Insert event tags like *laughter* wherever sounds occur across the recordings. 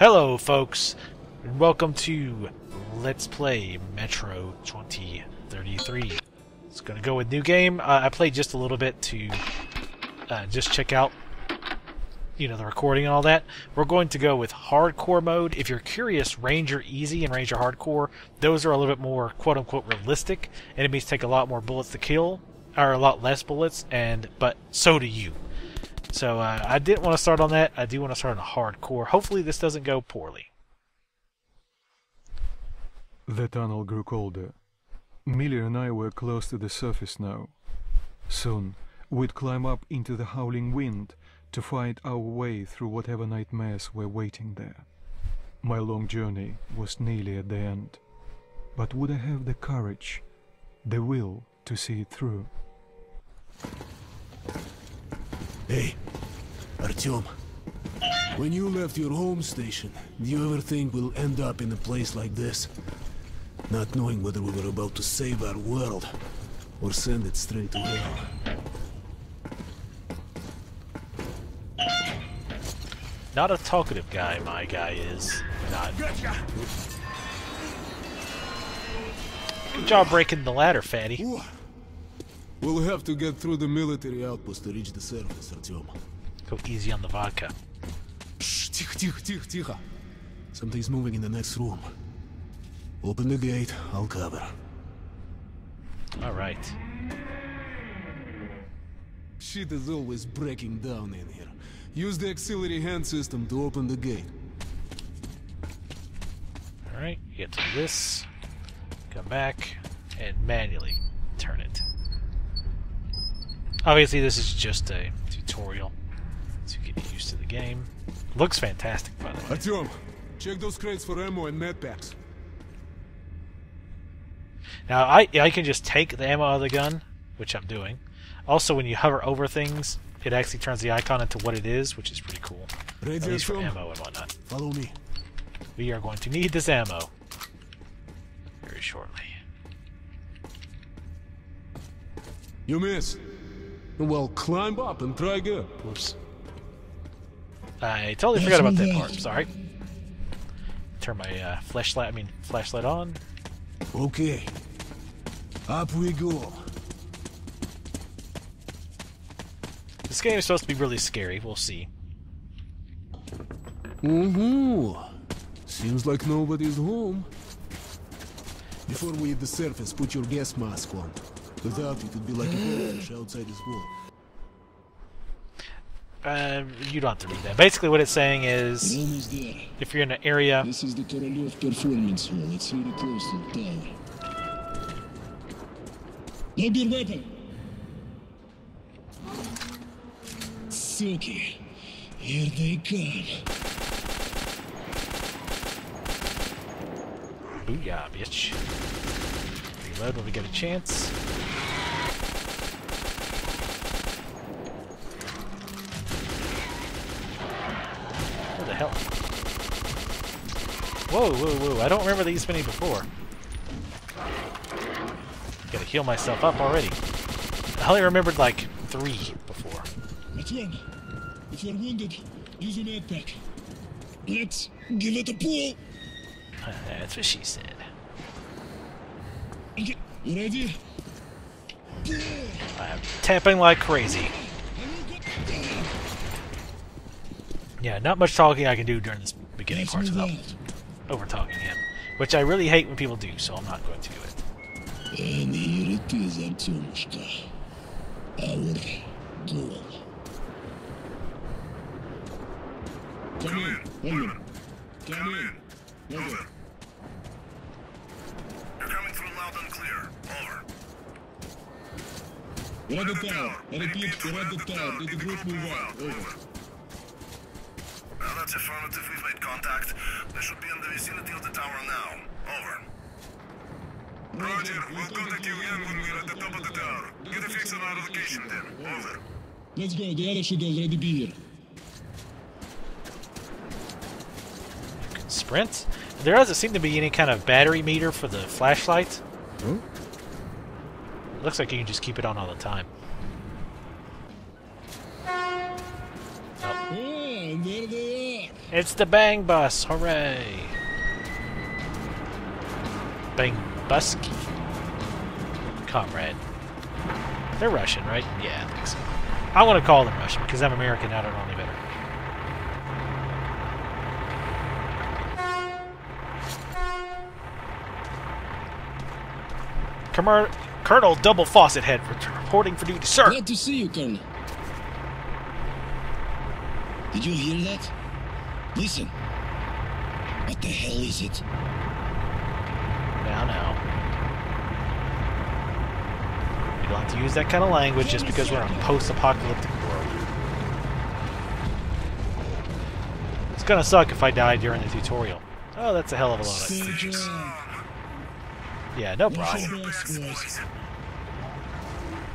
Hello, folks, and welcome to Let's Play Metro 2033. It's gonna go with new game. Uh, I played just a little bit to uh, just check out, you know, the recording and all that. We're going to go with hardcore mode. If you're curious, Ranger Easy and Ranger Hardcore, those are a little bit more quote-unquote realistic. Enemies take a lot more bullets to kill, or a lot less bullets, and but so do you. So uh, I didn't want to start on that. I do want to start on a hardcore. Hopefully this doesn't go poorly. The tunnel grew colder. Miller and I were close to the surface now. Soon, we'd climb up into the howling wind to fight our way through whatever nightmares were waiting there. My long journey was nearly at the end. But would I have the courage, the will to see it through? Hey, Artyom. When you left your home station, do you ever think we'll end up in a place like this? Not knowing whether we were about to save our world or send it straight to hell. Not a talkative guy, my guy is. Not. Good job breaking the ladder, fatty. Ooh. We'll have to get through the military outpost to reach the surface, Artyom. Go easy on the vodka. Shh, тихо, тихо, тихо, тихо. Something's moving in the next room. Open the gate, I'll cover. Alright. Shit is always breaking down in here. Use the auxiliary hand system to open the gate. Alright, get to this. Come back and manually turn it. Obviously this is just a tutorial to get used to the game. Looks fantastic by the way. Artyom, check those crates for ammo and med packs. Now I I can just take the ammo out of the gun, which I'm doing. Also when you hover over things, it actually turns the icon into what it is, which is pretty cool. Ready, At least for ammo and whatnot. Follow me. We are going to need this ammo very shortly. You miss. Well, climb up and try again. Whoops. I totally forgot about that part. Sorry. Turn my uh, flashlight. I mean flashlight on. Okay. Up we go. This game is supposed to be really scary. We'll see. Mm-hmm. Seems like nobody's home. Before we hit the surface, put your gas mask on. Without it, it'd be like a goldfish outside his wall. Uh, you don't have to read that. Basically, what it's saying is, if you're in an area, This is the Korolev Performance Hall. It's really close to the tower. Load your weapon! Suki. Here they come. booyah, bitch. Reload when we get a chance. What the hell? Whoa, whoa, whoa! I don't remember these many before. Gotta heal myself up already. I only remembered like three before. Artyom, if you're wounded, use an med pack. Let's give it a pull. Uh, that's what she said. Okay, ready? I'm tapping like crazy. Yeah, not much talking I can do during this beginning Let's part move without out. Over talking him, which I really hate when people do, so I'm not going to do it. We're at the tower. I repeat, we're at the tower. Did the group move? Over. Well, that's affirmative. We've made contact. They should be in the vicinity of the tower now. Over. Roger. We'll contact you again when we're at the top of the tower. Get a fix on our location then. Over. Let's go. The other should already be here. Sprint? There doesn't seem to be any kind of battery meter for the flashlight. Hmm? Looks like you can just keep it on all the time. Oh, there they are. It's the Bang Bus! Hooray! Bang Busky. Comrade. They're Russian, right? Yeah, I think so. I want to call them Russian because I'm American. I don't know any better. Colonel Double Faucet Head reporting for duty, sir. Glad to see you, Colonel. Did you hear that? Listen. What the hell is it? Now, now. We don't have to use that kind of language just because we're in a post-apocalyptic world. It's gonna suck if I die during the tutorial. Oh, that's a hell of a lot of Soldier. Yeah, no problem.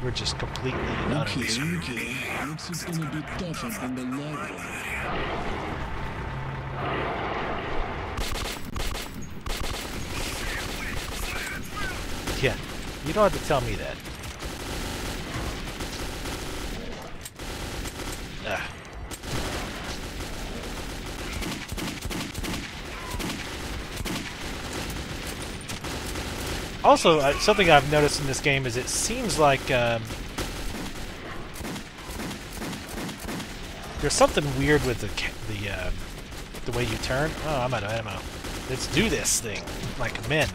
We're just completely and utterly Okay, okay. Looks it's gonna be tougher than the library. Yeah, you don't have to tell me that. Ah. Also, uh, something I've noticed in this game is it seems like um, there's something weird with the the um, the way you turn. Oh, I'm out of ammo. Let's do this thing like men,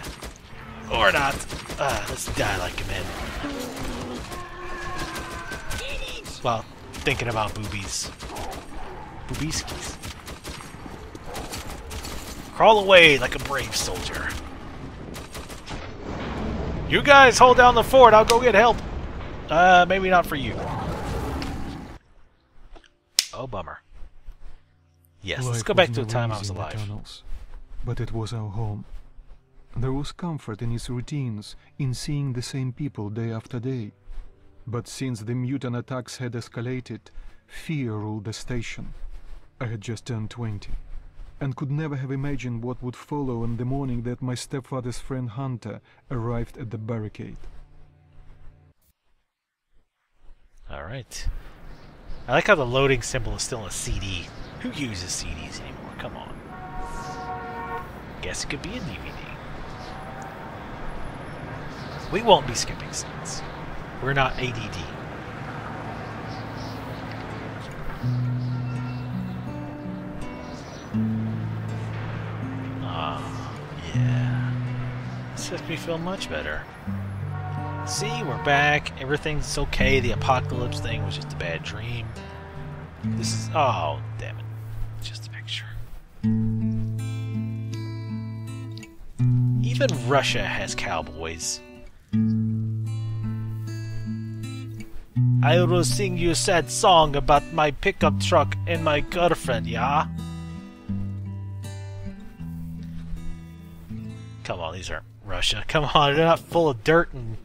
or not. Uh, let's die like men. Well, thinking about boobies, boobieskis. Crawl away like a brave soldier. You guys hold down the fort. I'll go get help. Uh, maybe not for you. Oh, bummer. Yes, let's go back to the time I was alive. tunnels, but it was our home. There was comfort in its routines, in seeing the same people day after day. But since the mutant attacks had escalated, fear ruled the station. I had just turned 20, and could never have imagined what would follow on the morning that my stepfather's friend Hunter arrived at the barricade. Alright. I like how the loading symbol is still a CD. Who uses CDs anymore? Come on. Guess it could be a DVD. We won't be skipping scenes. We're not ADD. Ah, yeah. This makes me feel much better. See, we're back. Everything's okay. The apocalypse thing was just a bad dream. This is. Oh, damn it. Even Russia has cowboys. I will sing you a sad song about my pickup truck and my girlfriend, yeah? Come on, these aren't Russia. *laughs* Come on, they're not full of dirt and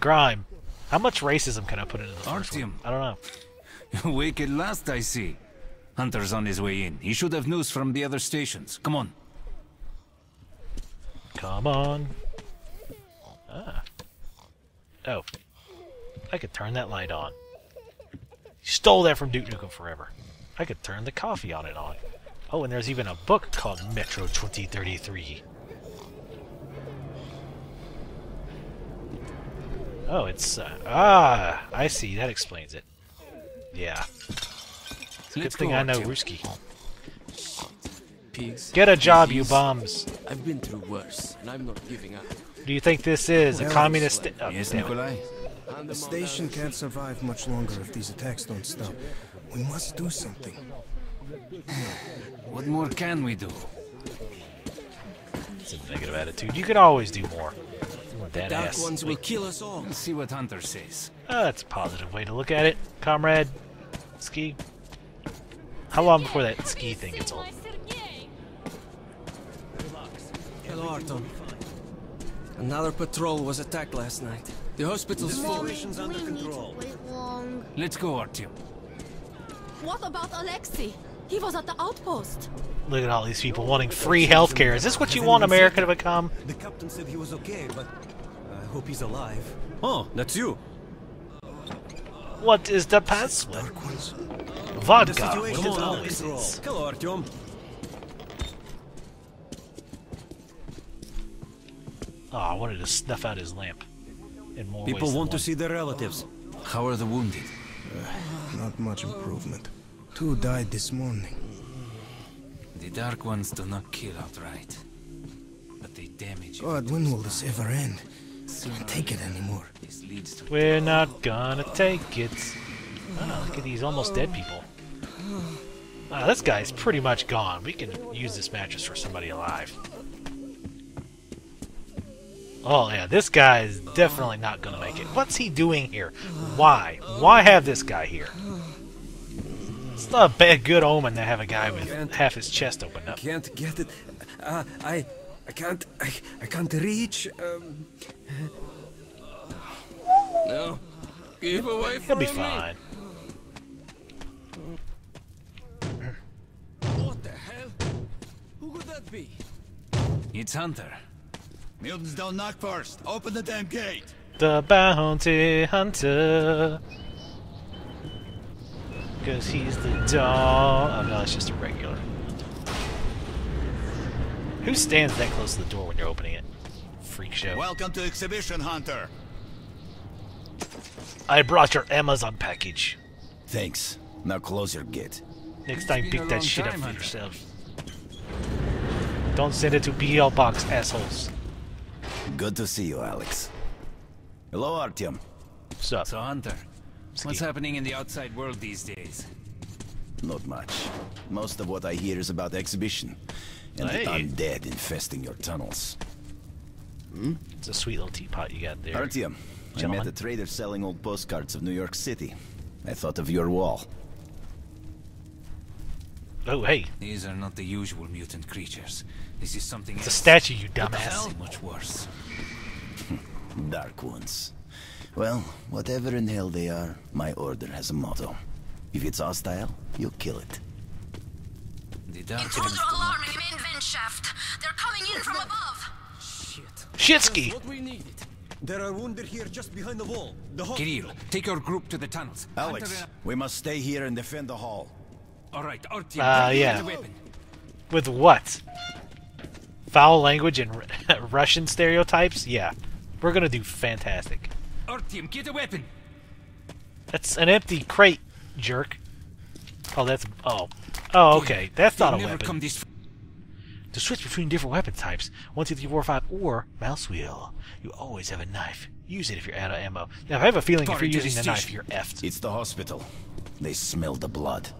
grime. How much racism can I put into one? Artyom. I don't know. *laughs* Wake at last, I see. Hunter's on his way in. He should have news from the other stations. Come on. Come on. Ah. Oh. I could turn that light on. You stole that from Duke Nukem Forever. I could turn the coffee on and on. Oh, and there's even a book called Metro 2033. Oh, it's, uh, ah, I see, that explains it. Yeah, good Let's thing I know. Ruski. Pigs. Get a job, you disease. bums. I've been through worse, and I'm not giving up. Do you think this is a communist... sta- Oh, Yes. Nikolai? The station can't survive much longer if these attacks don't stop. We must do something. What more can we do? It's a negative attitude. You can always do more. That Dark ass. ones will kill us all. Let's see what Hunter says. Oh, that's a positive way to look at it, comrade. Ski. How long before that ski thing gets old? Hello, Artyom. Another patrol was attacked last night. The hospital's full. under control. Wait long. Let's go, Artyom. What about Alexei? He was at the outpost. Look at all these people wanting free healthcare. Is this what you want America to become? The captain said he was okay, but I hope he's alive. Oh, that's you. What is the password? The Vodka, situation with is under always control. Hello, Artyom. Oh, I wanted to snuff out his lamp. In more People ways than want to one. see their relatives. How are the wounded? Uh, not much improvement. Two died this morning. The Dark Ones do not kill outright. But they damage you. God, when will this ever end? Can't take it anymore. This leads to We're not gonna take it. Oh, look at these almost dead people. Wow, this guy's pretty much gone. We can use this mattress for somebody alive. Oh yeah, this guy is definitely not gonna make it. What's he doing here? Why? Why have this guy here? It's not a bad good omen to have a guy with half his chest open up. Can't get it. Uh, I, I can't. I, I can't reach. Um, No. Keep away from He'll from be me. fine. What the hell? Who could that be? It's Hunter. Mutants don't knock first. Open the damn gate. The bounty hunter. Because he's the dog. Oh no, it's just a regular. Who stands that close to the door when you're opening it? Freak show. Welcome to Exhibition Hunter. I brought your Amazon package. Thanks. Now close your gate. Next time, pick that shit up for yourself. Don't send it to BL Box, assholes. Good to see you, Alex. Hello, Artyom. What's up? So, Hunter, what's happening in the outside world these days? Not much. Most of what I hear is about the exhibition and Hey. the undead infesting your tunnels. Hmm? It's a sweet little teapot you got there. Artyom, I met a trader selling old postcards of New York City. I thought of your wall. Oh, hey. These are not the usual mutant creatures. This is something It's a statue, you dumbass. Much worse. *laughs* Dark ones. Well, whatever in hell they are, my order has a motto. If it's hostile, you kill it. The Dark Intruder Ones do alarm not in main vent shaft. They're coming in from above. Shit. Shitsky! What we needed. there are wounded here just behind the wall. The hospital. Kirill, take your group to the tunnels. Alex, Hunter, we must stay here and defend the hall. uh, all right, Artyom, Uh, get yeah. the weapon. With what? Foul language and *laughs* Russian stereotypes? Yeah. We're gonna do fantastic. Artyom, get a weapon. That's an empty crate, jerk. Oh, that's... Oh. Oh, okay. That's not a weapon. come this. To switch between different weapon types, 1, 2, 3, 4, 5, or mouse wheel, you always have a knife. Use it if you're out of ammo. Now, I have a feeling if you're using the knife, you're effed. It's the hospital. They smell the blood.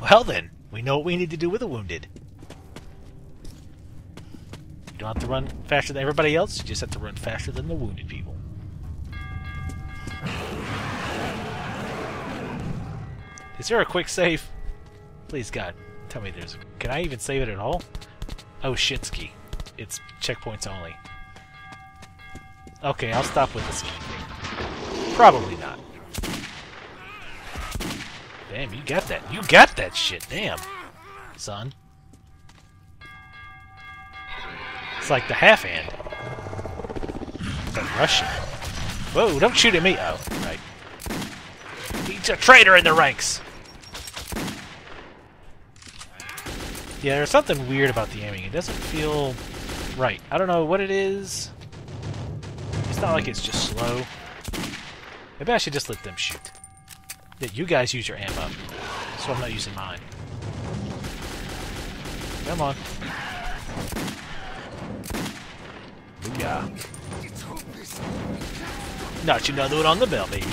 Well then, we know what we need to do with the wounded. Don't have to run faster than everybody else, you just have to run faster than the wounded people. Is there a quick save? Please God, tell me there's a... Can I even save it at all? Oh, shitski. It's checkpoints only. Okay, I'll stop with the thing. Probably not. Damn, you got that. You got that shit. Damn, son. It's like the half hand. That Russian. Whoa, don't shoot at me. Oh, right. He's a traitor in the ranks. Yeah, there's something weird about the aiming. It doesn't feel right. I don't know what it is. It's not like it's just slow. Maybe I should just let them shoot. Yeah, you guys use your ammo, so I'm not using mine. Come on. Yeah. Not another one on the bell, baby.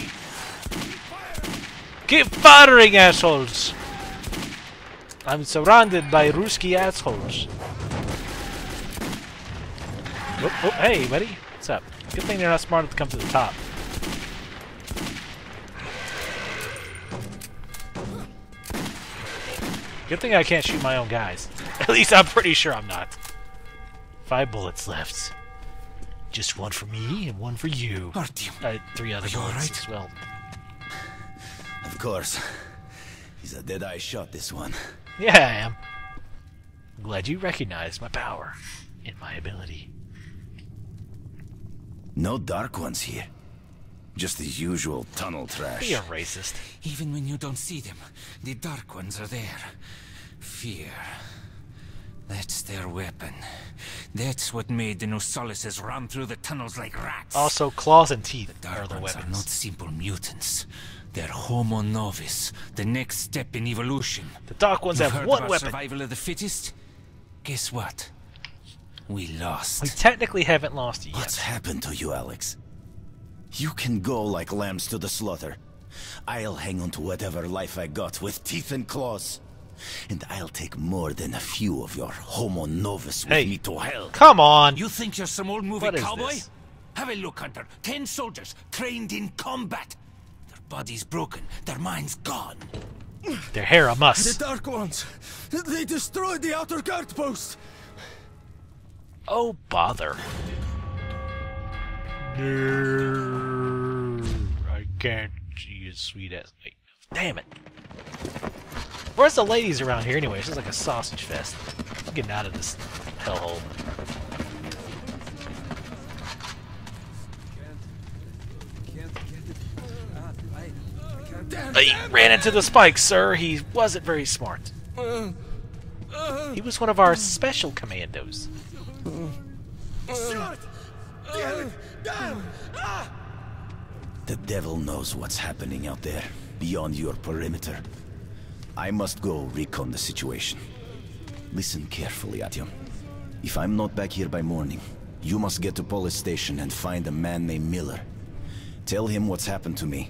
Keep firing, assholes! I'm surrounded by Ruski assholes. Oh, oh, hey, buddy. What's up? Good thing they're not smart enough to come to the top. Good thing I can't shoot my own guys. *laughs* At least I'm pretty sure I'm not. Five bullets left. Just one for me and one for you. Artyom, Uh, three other bullets alright? as well. Of course. He's a dead-eye shot, this one. Yeah, I am. I'm glad you recognize my power and my ability. No dark ones here. Just the usual tunnel trash. Be a racist. even when you don't see them, the Dark Ones are there. Fear. That's their weapon. That's what made the Nosalises run through the tunnels like rats. Also, claws and teeth the are Dark the Ones are not simple mutants. They're Homo Novus, the next step in evolution. The Dark Ones You've have heard one about weapon. survival of the fittest? Guess what? We lost. We technically haven't lost yet. What's happened to you, Alex? You can go like lambs to the slaughter. I'll hang on to whatever life I got with teeth and claws. And I'll take more than a few of your homo novus with Hey. me to hell. Come on! You think you're some old movie What is cowboy? this? Have a look, Hunter. Ten soldiers trained in combat. Their bodies broken, their minds gone. Their hair a must. The. Dark Ones! They destroyed the outer guard post! Oh, bother. No, I can't see his sweet ass. Damn it. Where's the ladies around here anyway? Is like a sausage fest. I'm getting out of this hellhole. He ran into the spikes, sir. He wasn't very smart. He was one of our special commandos. The devil knows what's happening out there, beyond your perimeter. I must go recon the situation. Listen carefully, Artyom. If I'm not back here by morning, you must get to Polis station and find a man named Miller. Tell him what's happened to me,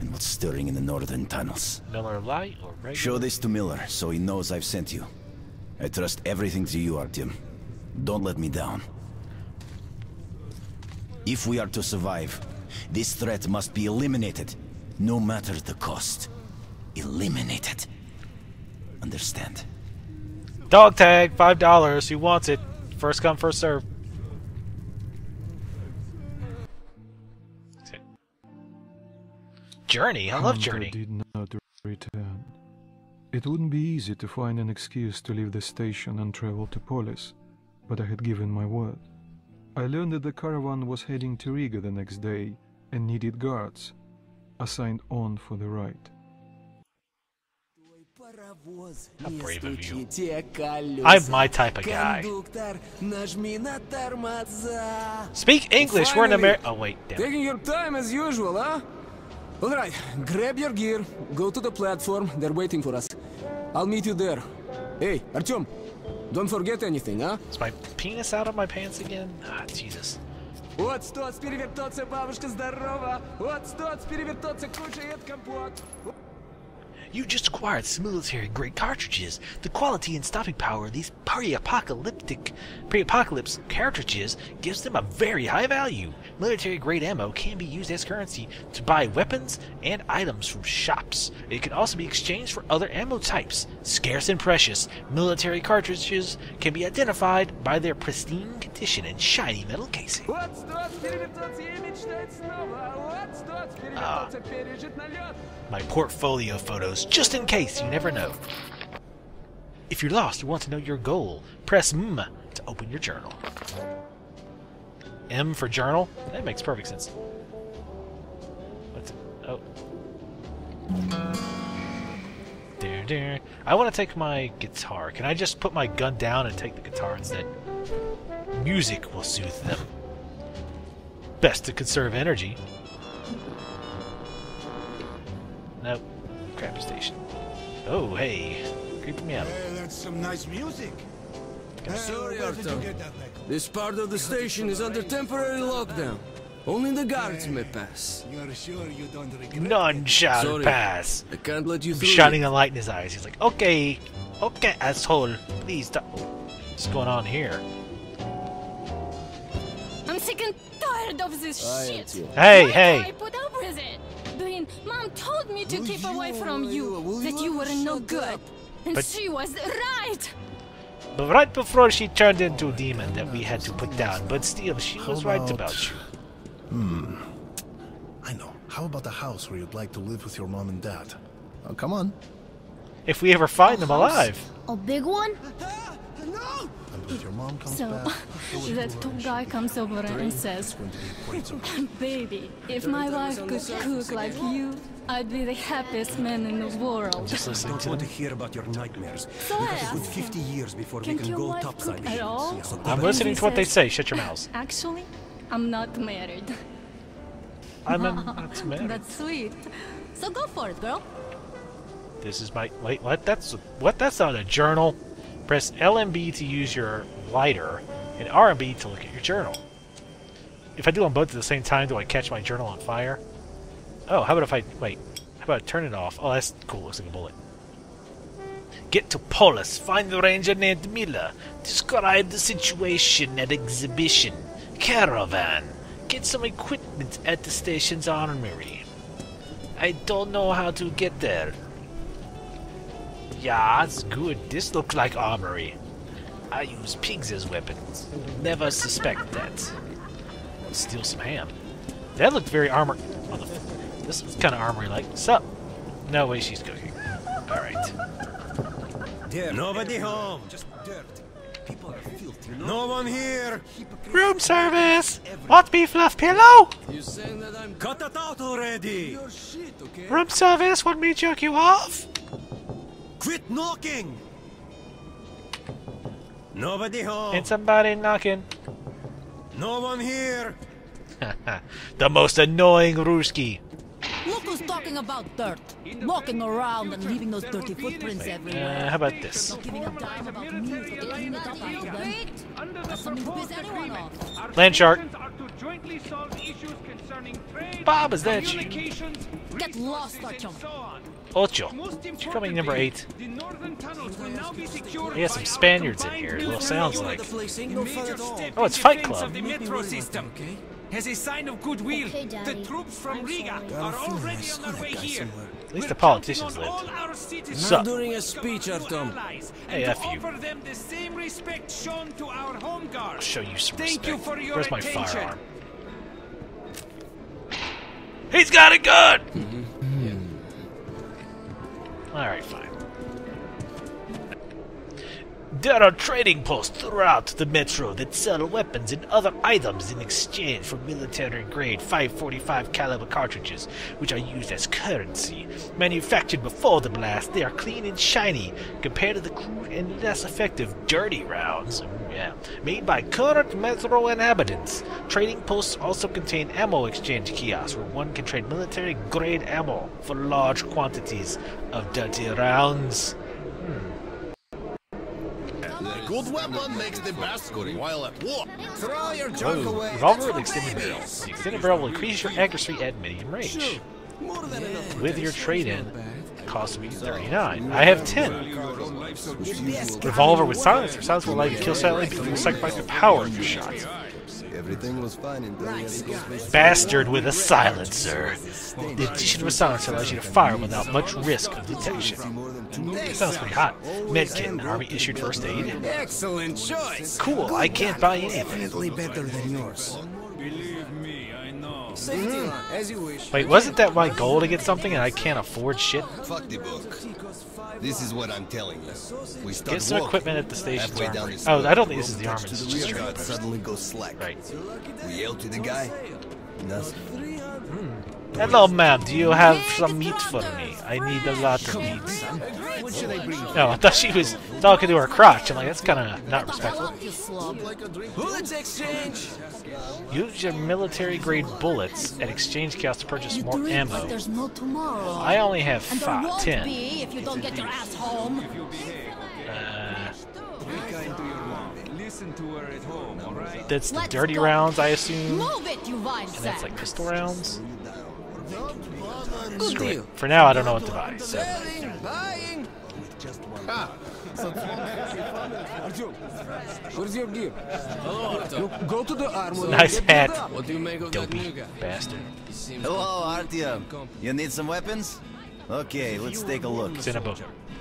and what's stirring in the northern tunnels. Miller Light or regular? Show this to Miller, so he knows I've sent you. I trust everything to you, Artyom. Don't let me down. If we are to survive, this threat must be eliminated, no matter the cost. Eliminated. Understand? Dog tag, five dollars. Who wants it? First come, first serve. Journey, I love Hunter Journey. did not return. It wouldn't be easy to find an excuse to leave the station and travel to Polis, but I had given my word. I learned that the caravan was heading to Riga the next day and needed guards, assigned on for the ride. How brave of you. I'm my type of guy. Speak English. We're in Finally. America. Oh wait, damn. it. Taking your time as usual, huh? Alright, grab your gear, go to the platform, they're waiting for us. I'll meet you there. Hey, Artyom, don't forget anything, huh? Is my penis out of my pants again? Ah, Jesus. Вот стоц, перевертоться, бабушка здорова! Вот стоц, перевертоться, кушает компот! You just acquired some military-grade cartridges. The quality and stopping power of these pre-apocalyptic, pre-apocalypse cartridges gives them a very high value. Military-grade ammo can be used as currency to buy weapons and items from shops. It can also be exchanged for other ammo types. Scarce and precious, military cartridges can be identified by their pristine condition and shiny metal casing my portfolio photos just in case you never know. If you're lost or want to know your goal, press M to open your journal. M for journal? That makes perfect sense. What's it? Oh. Dear, dear. I want to take my guitar. Can I just put my gun down and take the guitar instead? Music will soothe them. Best to conserve energy. Nope. Crappy station. Oh, hey. Creeping me out. Hey, that's some nice music. Sorry, Artyom. This part of the station is under temporary lockdown. Only the guards may pass. You're sure you don't regret None shall Sorry. pass. I can't let you I'm through. shining a light in his eyes. He's like, okay, okay, asshole, please stop. What's going on here? I'm sick and tired of this shit. Hey, Why hey. I put up with it? Blaine, Mom told me to Will keep you, away from will you, you, that you you were no good. up? And But- she was right. But right before she turned into a demon that we had to put down, but still, she was right about- you. Hmm. I know. How about the house where you'd like to live with your mom and dad? Oh, come on. If we ever find them alive. A big one? *laughs* And if your mom comes So, back, *laughs* that tall guy comes over and says, it's going to be a great surprise. Baby, if my wife could cook like you, I'd be the happiest man in the world. Just *laughs* listening Don't want to hear about your nightmares. So we I have a good asked 50 years before we Can't can your go topside. cook at all? So I'm listening to what they say. Shut your mouths. Actually, I'm not married. *laughs* I'm in, that's married. That's sweet. So go for it, girl. This is my wait. What? That's what? That's not a journal. Press LMB to use your lighter, and RMB to look at your journal. If I do them both at the same time, do I catch my journal on fire? Oh, how about if I wait? How about I turn it off? Oh, that's cool. Looks like a bullet. Get to Polis. Find the ranger named Miller. Describe the situation at exhibition. Caravan. Get some equipment at the station's armory. I don't know how to get there. Yeah, it's good. This looks like armory. I use pigs as weapons. Never suspect that. Steal some ham. That looked very armor. Oh, the, this is kind of armory-like. Sup? No way she's cooking. All right. There, nobody home. Just dirt. People are filthy. No one here. Room service. What beef fluff pillow? You saying that I'm Cut it out already. your shit, okay? Room service. Want me to jerk you off? Quit knocking. Nobody home. And somebody knocking. No one here. *laughs* the most annoying Ruski. Look who's talking about dirt. Walking around and leaving those dirty footprints everywhere. Uh, how about this? Not giving a dime about me for to clean it up after them. That's something to piss anyone off. Land shark. Bob, is that you? Get lost, Artyom. Ocho. You're coming number eight. He has some Spaniards in here. It well sounds like. Oh, it's Fight Club. the metro system. As a sign of goodwill, Okay, the troops from Riga are already on their way here. At least the politicians lived. Not Sup? during a speech, Artyom. Hey, and F you. offer them the same respect shown to our home I'll show you some Thank respect. you for your Where's my attention. firearm? He's got a gun! Mm-hmm. Alright, fine. There are trading posts throughout the metro that sell weapons and other items in exchange for military-grade 545 caliber cartridges, which are used as currency. Manufactured before the blast, they are clean and shiny compared to the crude and less effective dirty rounds. Yeah. Made by current metro inhabitants. Trading posts also contain ammo exchange kiosks where one can trade military-grade ammo for large quantities of dirty rounds. A good weapon makes the best while at war. Throw your Whoa, junk away. revolver with extended barrel. The extended barrel will increase your accuracy at medium range. More than enough With your trade-in, cost me 39. I have 10. Revolver with silencer. Silencer will allow you to kill silently, but you will sacrifice the power of your shots. Everything was fine until we had to go face Bastard with a silencer. The addition of a silencer allows you to fire without much risk of detection. Sounds pretty hot. Medkit, Army issued first aid. Excellent choice. Cool, I can't buy anything. Definitely better than yours. Safety line, as you wish. Wait, wasn't that my goal to get something and I can't afford shit? Fuck the book. This is what I'm telling you. We start Get some walking. equipment at the station. Halfway down armory. this Oh, I don't think this is the touch armory, to this is the rear straight guard suddenly goes slack. Right. We yell to the guy. Nothing. Hmm. Hello, ma'am. Do you have some meat for me? I need a lot of meat. What should I bring? No, I thought she was talking to her crotch. I'm like, that's kind of not respectful. Bullets exchange. Use your military-grade bullets at exchange kiosks to purchase more ammo. there's no tomorrow. I only have and there five, won't ten. be if you don't get your ass home. Uh, Listen to her at home, that's the dirty rounds, I assume. Move it, you vine And that's like pistol rounds. Good Screw it. For now, I don't know what to buy. So Selling, buying. Artyom, where's your gear? Look, go to the armory. Nice get geared hat. up. What do you make of that new guy? bastard. He seems Hello, Artyom. You need some weapons? Okay, let's take a look. It's in a book.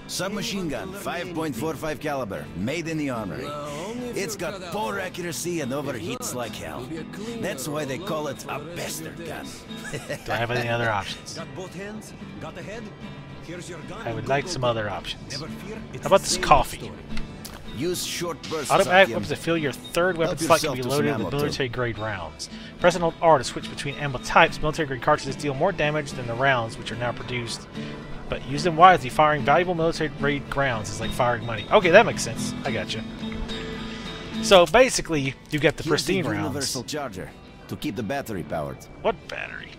Submachine gun, 5.45 caliber, made in the armory. It's got poor accuracy and overheats like hell. That's why they call it a bastard gun. Do I have any other options? Got both hands? Got the head? Here's your gun. I would like some other options. Never fear. How about this coffee? story. Use short bursts. Automatic weapons that fill your third weapon slot can be loaded with military grade rounds. Press and hold R to switch between ammo types. Military grade cartridges deal more damage than the rounds which are now produced. But use them wisely. Firing valuable military grade rounds is like firing money. Okay, that makes sense. I gotcha. So basically, you get the Here's pristine the rounds. universal charger to keep the battery powered. What battery?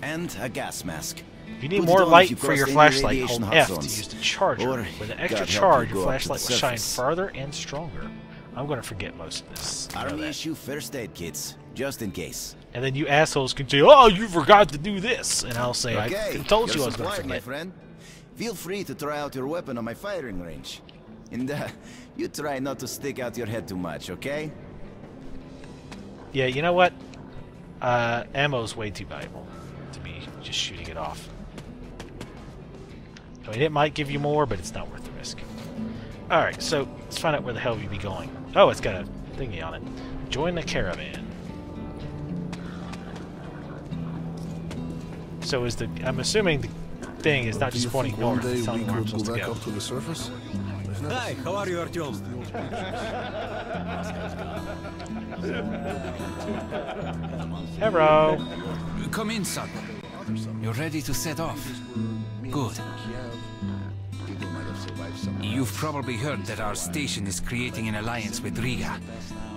And a gas mask. If you need Put more light for your flashlight, hold F to use the charger. Or, With an extra God help you charge, your flashlight will shine farther and stronger. I'm going to forget most of this. I know Army that. issue first aid kits, just in case. And then you assholes can say, "Oh, you forgot to do this," and I'll say, okay, "I told you I was going to supplied, my forget." friend. Feel free to try out your weapon on my firing range. And uh, *laughs* you try not to stick out your head too much, okay? Yeah, you know what? Uh, ammo's way too valuable to be just shooting it off. I mean, it might give you more, but it's not worth the risk. Alright, so let's find out where the hell you be going. Oh, it's got a thingy on it. Join the caravan. So is the... I'm assuming the thing is not just pointing north, it's telling we where I'm supposed to back go. up to the surface? Hi, how are you, Artyom? Hello. Come in, son. You're ready to set off. Good. You've probably heard that our station is creating an alliance with Riga.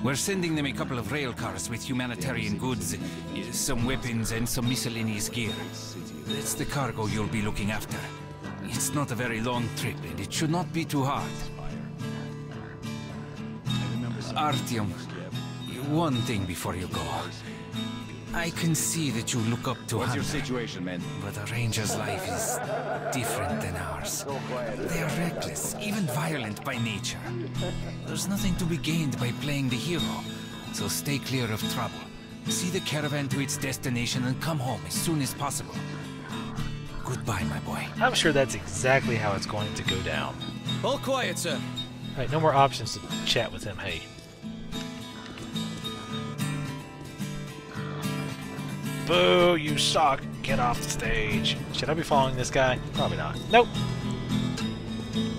We're sending them a couple of rail cars with humanitarian goods, some weapons, and some miscellaneous gear. That's the cargo you'll be looking after. It's not a very long trip, and it should not be too hard. Artyom, one thing before you go. I can see that you look up to What's your situation, man? But a ranger's life is different than ours. They are reckless, even violent by nature. There's nothing to be gained by playing the hero, so stay clear of trouble. See the caravan to its destination and come home as soon as possible. Goodbye, my boy. I'm sure that's exactly how it's going to go down. All quiet, sir. Alright, no more options to chat with him, hey. Boo, you suck. Get off the stage. Should I be following this guy? Probably not. Nope.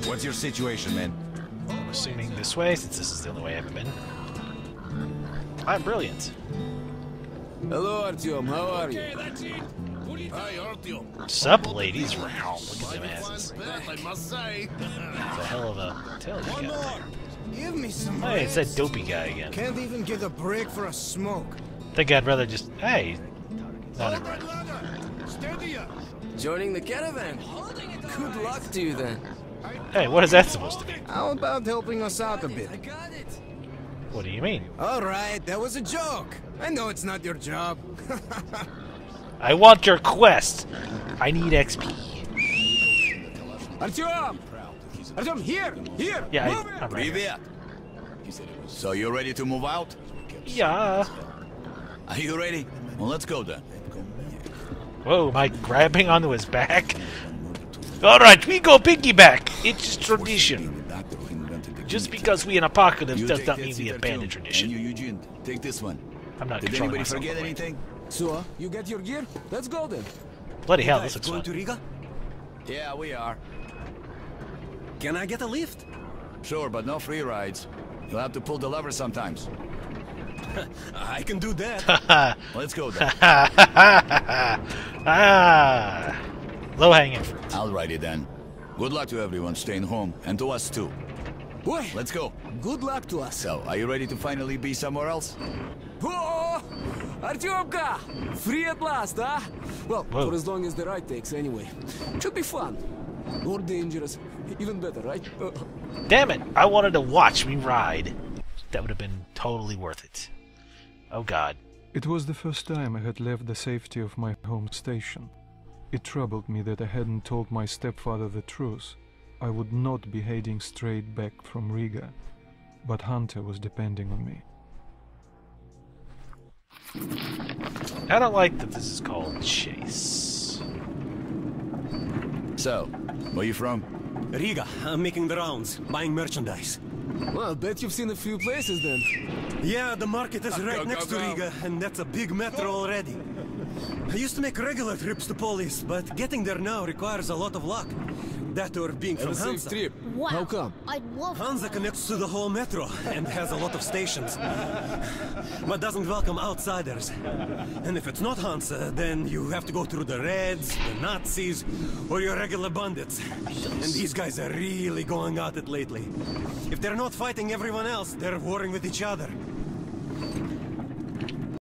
What's your situation, man? I'm assuming this way, since this is the only way I've been. I'm brilliant. Hello, Artyom. How are you? Hi, Artyom. Sup, ladies? Wow, look at them asses. I must say. It's a hell of a tail you got there. Give me some Hey, it's that dopey guy again. Can't even get a break for a smoke. think I'd rather just. Hey! Joining the caravan. Good luck to you then. Hey, what is that supposed to be? How about helping us out a bit? What do you mean? All right, that was a joke. I know it's not your job. *laughs* I want your quest. I need XP. Artyom! Artyom, here! Here! Yeah, I, am right here. So you're ready to move out? Yeah. Are you ready? Well, let's go then. Whoa, am I grabbing onto his back? Alright, we go piggyback! It's tradition. Just because we in apocalypse You does take not mean we abandon tradition. And you, Eugene, take this one. I'm not Did controlling anybody myself forget anything? So, uh, you get your gear? Let's go then. Bloody hell, this looks going fun. to Riga? Yeah, we are. Can I get a lift? Sure, but no free rides. You'll have to pull the lever sometimes. I can do that. *laughs* Let's go then. *laughs* ah! Low hanging fruit. I'll ride it then. Good luck to everyone staying home, and to us too. Boy, Let's go. good luck to us. So, are you ready to finally be somewhere else? Oh, Artyomka! Free at last, huh? Well, Whoa. for as long as the ride takes, anyway. Should be fun. Or dangerous. Even better, right? Uh, Damn it! I wanted to watch me ride. That would have been totally worth it. Oh god. It was the first time I had left the safety of my home station. It troubled me that I hadn't told my stepfather the truth. I would not be heading straight back from Riga, but Hunter was depending on me. I don't like that this is called Chase. So, where are you from? Riga, I'm making the rounds, buying merchandise. Well, I bet you've seen a few places then. Yeah, the market is right go, next go, to. Riga, and that's a big metro already. I used to make regular trips to Polis, but getting there now requires a lot of luck. That or being from a Hansa. trip. Wow. How come? I'd love Hansa connects to the whole metro and has a lot of stations, *laughs* but doesn't welcome outsiders. And if it's not Hansa, then you have to go through the Reds, the Nazis, or your regular bandits. And these guys are really going at it lately. If they're not fighting everyone else, they're warring with each other.